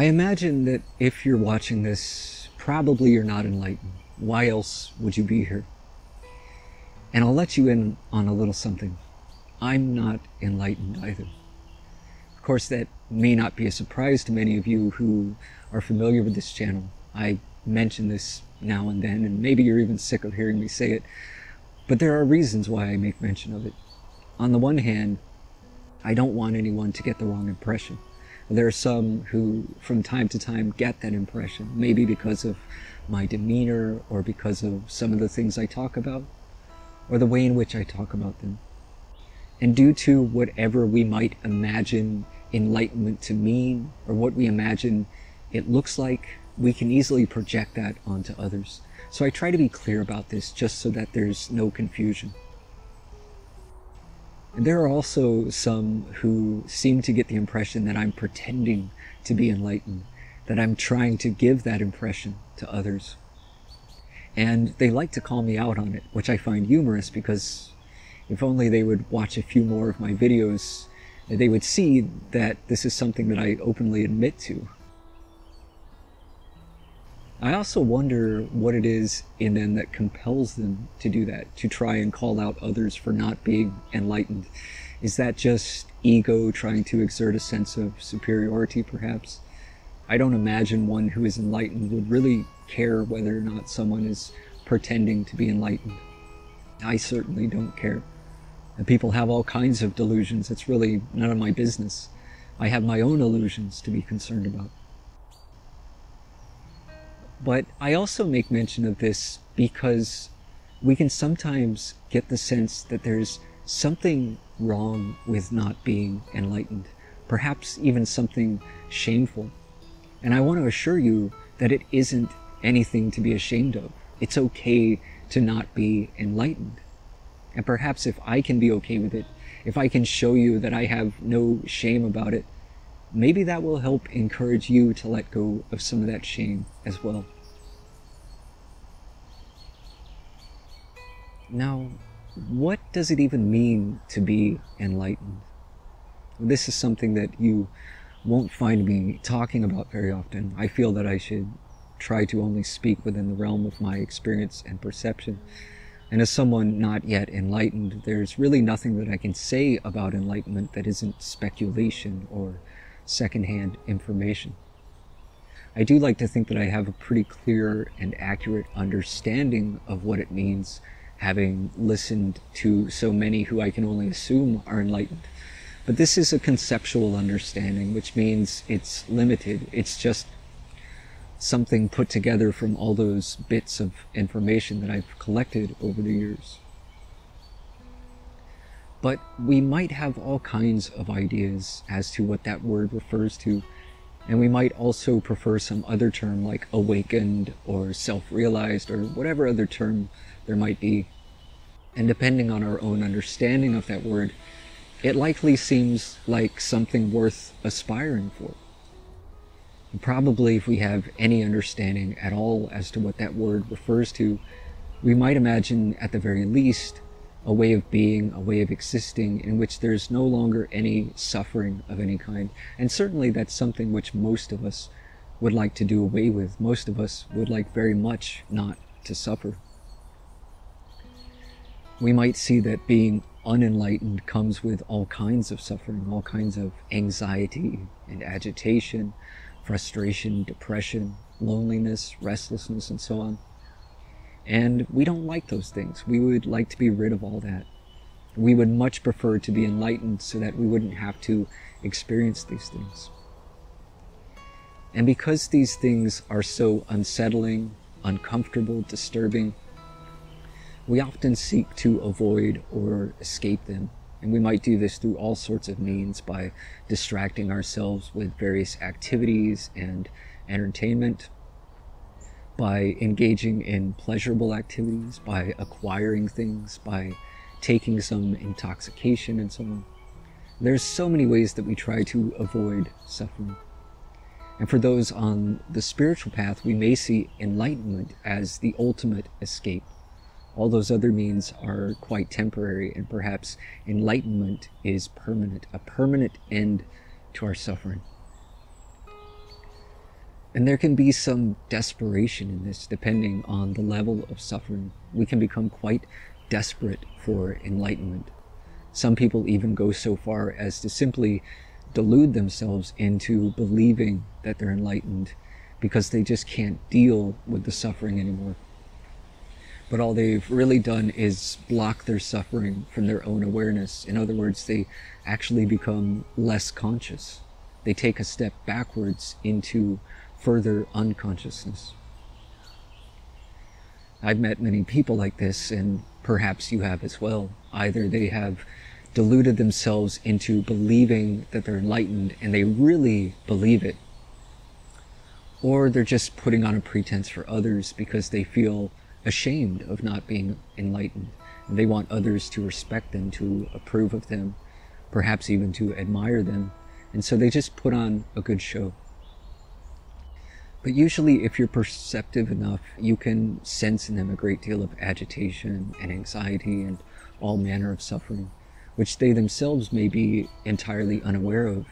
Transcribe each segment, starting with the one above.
I imagine that if you're watching this, probably you're not enlightened. Why else would you be here? And I'll let you in on a little something. I'm not enlightened either. Of course, that may not be a surprise to many of you who are familiar with this channel. I mention this now and then, and maybe you're even sick of hearing me say it, but there are reasons why I make mention of it. On the one hand, I don't want anyone to get the wrong impression. There are some who, from time to time, get that impression, maybe because of my demeanor or because of some of the things I talk about or the way in which I talk about them. And due to whatever we might imagine enlightenment to mean or what we imagine it looks like, we can easily project that onto others. So I try to be clear about this just so that there's no confusion. There are also some who seem to get the impression that I'm pretending to be enlightened, that I'm trying to give that impression to others. And they like to call me out on it, which I find humorous because if only they would watch a few more of my videos, they would see that this is something that I openly admit to. I also wonder what it is in them that compels them to do that, to try and call out others for not being enlightened. Is that just ego trying to exert a sense of superiority, perhaps? I don't imagine one who is enlightened would really care whether or not someone is pretending to be enlightened. I certainly don't care. And people have all kinds of delusions. It's really none of my business. I have my own illusions to be concerned about. But I also make mention of this because we can sometimes get the sense that there's something wrong with not being enlightened, perhaps even something shameful. And I want to assure you that it isn't anything to be ashamed of. It's okay to not be enlightened. And perhaps if I can be okay with it, if I can show you that I have no shame about it, maybe that will help encourage you to let go of some of that shame as well. Now, what does it even mean to be enlightened? This is something that you won't find me talking about very often. I feel that I should try to only speak within the realm of my experience and perception. And as someone not yet enlightened, there's really nothing that I can say about enlightenment that isn't speculation or secondhand information. I do like to think that I have a pretty clear and accurate understanding of what it means, having listened to so many who I can only assume are enlightened. But this is a conceptual understanding, which means it's limited. It's just something put together from all those bits of information that I've collected over the years. But we might have all kinds of ideas as to what that word refers to, and we might also prefer some other term like awakened or self-realized or whatever other term there might be. And depending on our own understanding of that word, it likely seems like something worth aspiring for. Probably if we have any understanding at all as to what that word refers to, we might imagine at the very least a way of being, a way of existing in which there's no longer any suffering of any kind. And certainly that's something which most of us would like to do away with. Most of us would like very much not to suffer. We might see that being unenlightened comes with all kinds of suffering, all kinds of anxiety and agitation, frustration, depression, loneliness, restlessness, and so on. And we don't like those things. We would like to be rid of all that. We would much prefer to be enlightened so that we wouldn't have to experience these things. And because these things are so unsettling, uncomfortable, disturbing, we often seek to avoid or escape them. And we might do this through all sorts of means by distracting ourselves with various activities and entertainment, by engaging in pleasurable activities, by acquiring things, by taking some intoxication and so on. There's so many ways that we try to avoid suffering. And for those on the spiritual path, we may see enlightenment as the ultimate escape all those other means are quite temporary, and perhaps enlightenment is permanent, a permanent end to our suffering. And there can be some desperation in this depending on the level of suffering. We can become quite desperate for enlightenment. Some people even go so far as to simply delude themselves into believing that they're enlightened because they just can't deal with the suffering anymore. But all they've really done is block their suffering from their own awareness. In other words, they actually become less conscious. They take a step backwards into further unconsciousness. I've met many people like this, and perhaps you have as well. Either they have deluded themselves into believing that they're enlightened and they really believe it, or they're just putting on a pretense for others because they feel ashamed of not being enlightened. And they want others to respect them, to approve of them, perhaps even to admire them. And so they just put on a good show. But usually, if you're perceptive enough, you can sense in them a great deal of agitation and anxiety and all manner of suffering, which they themselves may be entirely unaware of,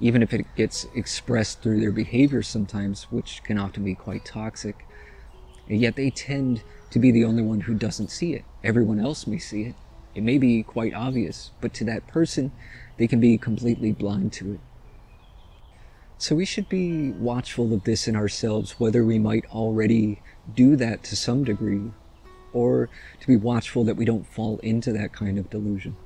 even if it gets expressed through their behavior sometimes, which can often be quite toxic. And yet they tend to be the only one who doesn't see it. Everyone else may see it. It may be quite obvious, but to that person, they can be completely blind to it. So we should be watchful of this in ourselves, whether we might already do that to some degree, or to be watchful that we don't fall into that kind of delusion.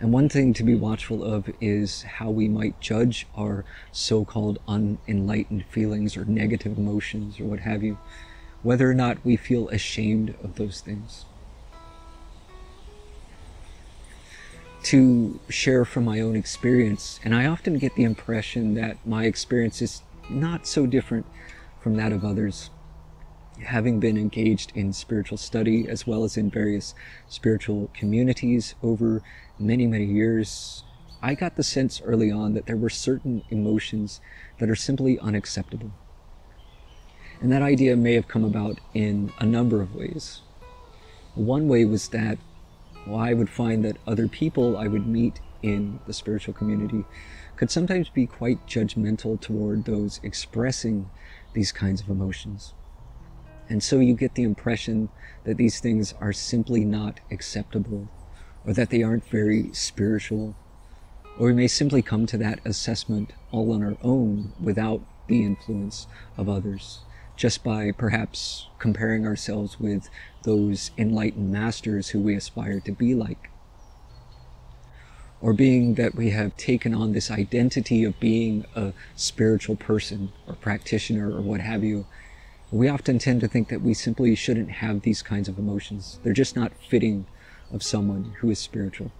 And one thing to be watchful of is how we might judge our so called unenlightened feelings or negative emotions or what have you, whether or not we feel ashamed of those things. To share from my own experience, and I often get the impression that my experience is not so different from that of others having been engaged in spiritual study as well as in various spiritual communities over many, many years, I got the sense early on that there were certain emotions that are simply unacceptable. And that idea may have come about in a number of ways. One way was that well, I would find that other people I would meet in the spiritual community could sometimes be quite judgmental toward those expressing these kinds of emotions. And so you get the impression that these things are simply not acceptable or that they aren't very spiritual. Or we may simply come to that assessment all on our own without the influence of others, just by perhaps comparing ourselves with those enlightened masters who we aspire to be like. Or being that we have taken on this identity of being a spiritual person or practitioner or what have you, we often tend to think that we simply shouldn't have these kinds of emotions. They're just not fitting of someone who is spiritual.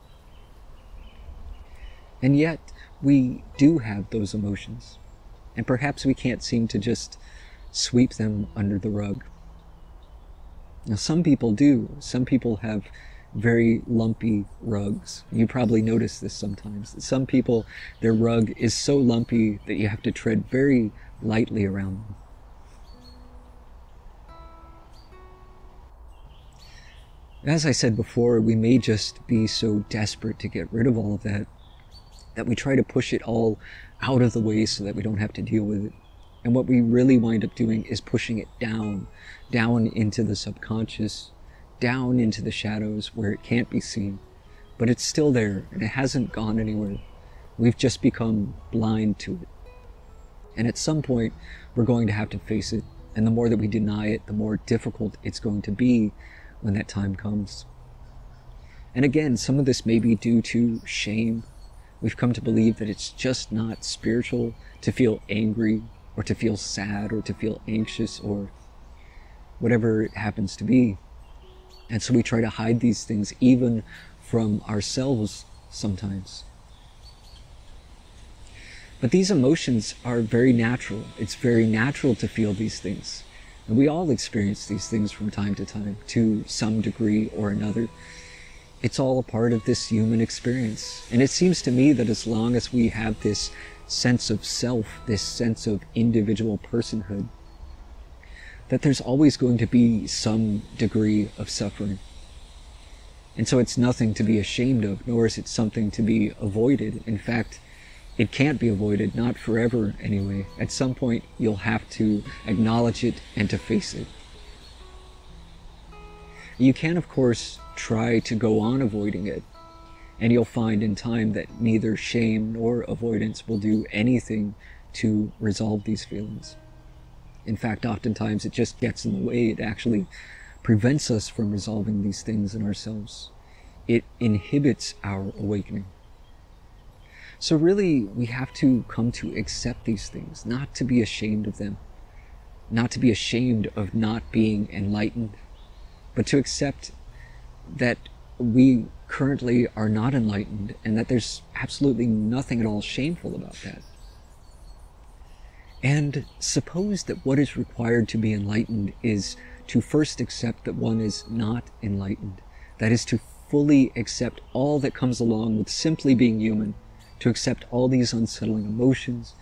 And yet, we do have those emotions. And perhaps we can't seem to just sweep them under the rug. Now, some people do. Some people have very lumpy rugs. You probably notice this sometimes. Some people, their rug is so lumpy that you have to tread very lightly around them. As I said before, we may just be so desperate to get rid of all of that that we try to push it all out of the way so that we don't have to deal with it. And what we really wind up doing is pushing it down, down into the subconscious, down into the shadows where it can't be seen. But it's still there and it hasn't gone anywhere. We've just become blind to it. And at some point, we're going to have to face it. And the more that we deny it, the more difficult it's going to be when that time comes. And again, some of this may be due to shame. We've come to believe that it's just not spiritual to feel angry or to feel sad or to feel anxious or whatever it happens to be. And so we try to hide these things even from ourselves sometimes. But these emotions are very natural. It's very natural to feel these things. And we all experience these things from time to time, to some degree or another. It's all a part of this human experience. And it seems to me that as long as we have this sense of self, this sense of individual personhood, that there's always going to be some degree of suffering. And so it's nothing to be ashamed of, nor is it something to be avoided. In fact, it can't be avoided, not forever anyway. At some point, you'll have to acknowledge it and to face it. You can, of course, try to go on avoiding it, and you'll find in time that neither shame nor avoidance will do anything to resolve these feelings. In fact, oftentimes it just gets in the way. It actually prevents us from resolving these things in ourselves. It inhibits our awakening. So, really, we have to come to accept these things, not to be ashamed of them, not to be ashamed of not being enlightened, but to accept that we currently are not enlightened and that there's absolutely nothing at all shameful about that. And suppose that what is required to be enlightened is to first accept that one is not enlightened. That is to fully accept all that comes along with simply being human to accept all these unsettling emotions,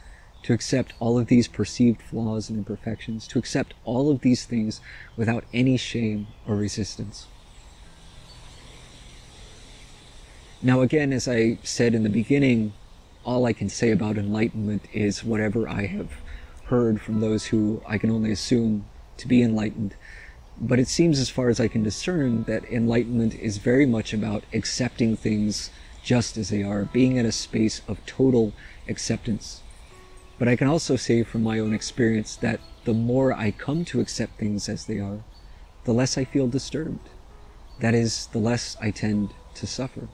to accept all of these perceived flaws and imperfections, to accept all of these things without any shame or resistance. Now, again, as I said in the beginning, all I can say about enlightenment is whatever I have heard from those who I can only assume to be enlightened. But it seems, as far as I can discern, that enlightenment is very much about accepting things just as they are, being in a space of total acceptance. But I can also say from my own experience that the more I come to accept things as they are, the less I feel disturbed. That is, the less I tend to suffer.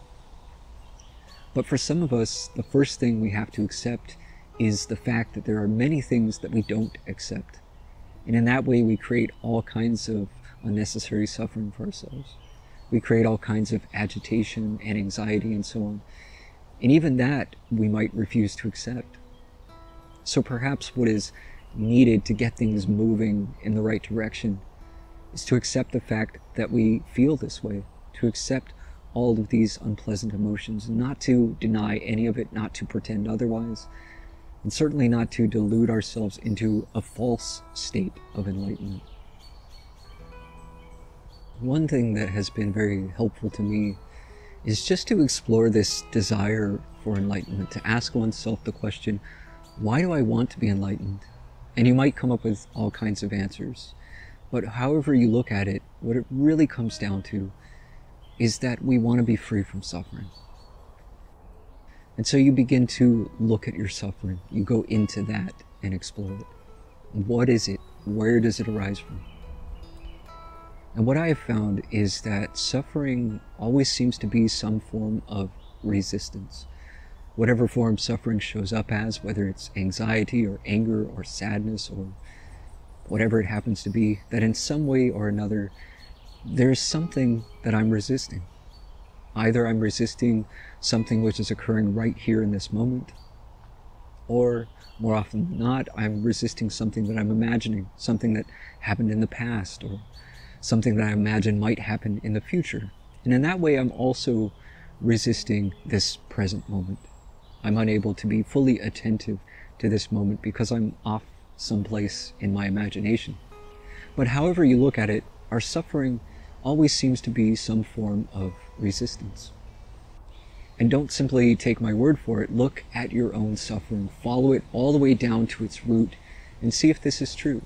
But for some of us, the first thing we have to accept is the fact that there are many things that we don't accept. And in that way, we create all kinds of unnecessary suffering for ourselves. We create all kinds of agitation and anxiety and so on. And even that we might refuse to accept. So perhaps what is needed to get things moving in the right direction is to accept the fact that we feel this way, to accept all of these unpleasant emotions, not to deny any of it, not to pretend otherwise, and certainly not to delude ourselves into a false state of enlightenment. One thing that has been very helpful to me is just to explore this desire for enlightenment, to ask oneself the question, why do I want to be enlightened? And you might come up with all kinds of answers. But however you look at it, what it really comes down to is that we want to be free from suffering. And so you begin to look at your suffering. You go into that and explore it. What is it? Where does it arise from? And what I have found is that suffering always seems to be some form of resistance. Whatever form suffering shows up as, whether it's anxiety or anger or sadness or whatever it happens to be, that in some way or another, there's something that I'm resisting. Either I'm resisting something which is occurring right here in this moment, or more often than not, I'm resisting something that I'm imagining, something that happened in the past, or something that I imagine might happen in the future. And in that way, I'm also resisting this present moment. I'm unable to be fully attentive to this moment because I'm off someplace in my imagination. But however you look at it, our suffering always seems to be some form of resistance. And don't simply take my word for it. Look at your own suffering. Follow it all the way down to its root and see if this is true.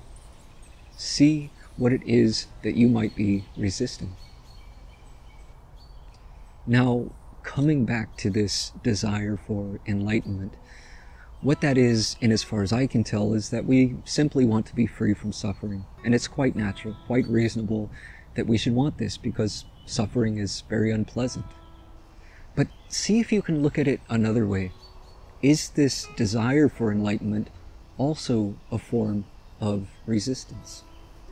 See what it is that you might be resisting. Now, coming back to this desire for enlightenment, what that is, in as far as I can tell, is that we simply want to be free from suffering. And it's quite natural, quite reasonable that we should want this because suffering is very unpleasant. But see if you can look at it another way. Is this desire for enlightenment also a form of resistance?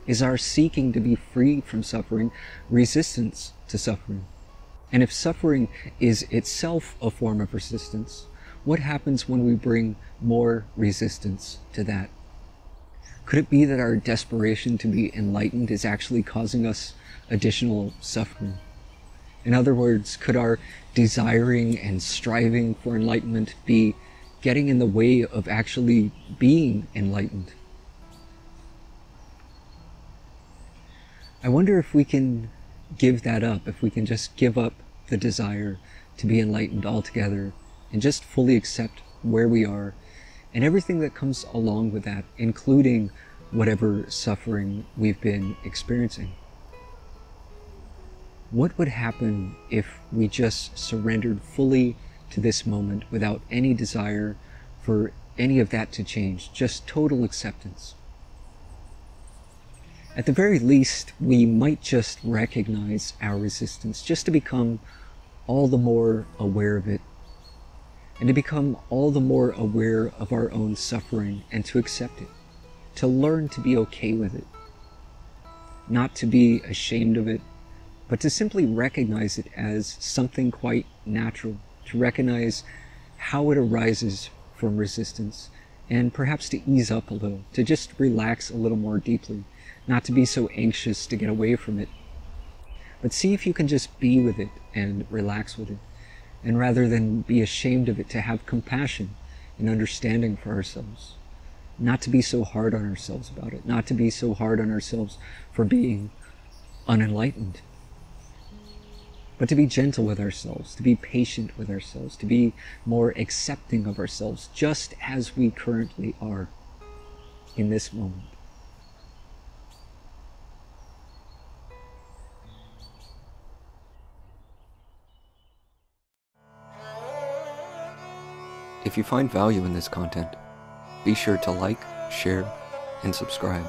Is our seeking to be free from suffering resistance to suffering? And if suffering is itself a form of resistance, what happens when we bring more resistance to that? Could it be that our desperation to be enlightened is actually causing us additional suffering? In other words, could our desiring and striving for enlightenment be getting in the way of actually being enlightened? I wonder if we can give that up, if we can just give up the desire to be enlightened altogether and just fully accept where we are, and everything that comes along with that, including whatever suffering we've been experiencing. What would happen if we just surrendered fully to this moment without any desire for any of that to change, just total acceptance? At the very least, we might just recognize our resistance, just to become all the more aware of it, and to become all the more aware of our own suffering and to accept it, to learn to be okay with it, not to be ashamed of it, but to simply recognize it as something quite natural, to recognize how it arises from resistance, and perhaps to ease up a little, to just relax a little more deeply not to be so anxious to get away from it. But see if you can just be with it and relax with it. And rather than be ashamed of it, to have compassion and understanding for ourselves. Not to be so hard on ourselves about it. Not to be so hard on ourselves for being unenlightened. But to be gentle with ourselves, to be patient with ourselves, to be more accepting of ourselves just as we currently are in this moment. If you find value in this content, be sure to like, share, and subscribe.